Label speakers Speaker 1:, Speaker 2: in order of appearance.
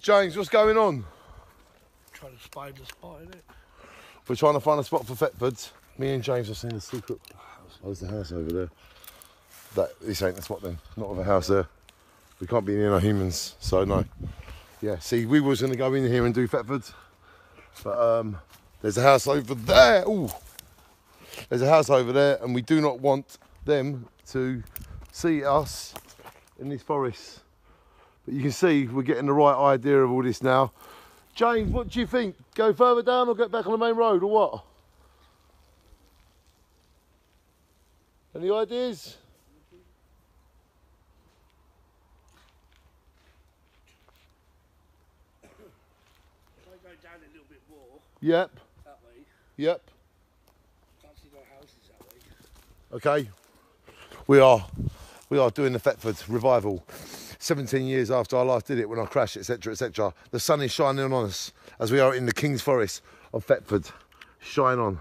Speaker 1: James, what's going on?
Speaker 2: Trying to find the spot, innit?
Speaker 1: We're trying to find a spot for Thetford. Me and James have seen the secret. Oh, there's the house over there. That this ain't the spot then. Not with a house there. We can't be near no humans, so no. Yeah, see, we was gonna go in here and do Thetford, but um, there's a house over there. Ooh, there's a house over there, and we do not want them to see us in this forest. But you can see we're getting the right idea of all this now. James, what do you think? Go further down or get back on the main road or what? Any ideas?
Speaker 2: If I go down a little bit more,
Speaker 1: Yep,
Speaker 2: that way,
Speaker 1: yep. Okay. We are we are doing the Thetford revival. 17 years after I last did it when I crashed, etc. etc. The sun is shining on us as we are in the King's Forest of Thetford. Shine on.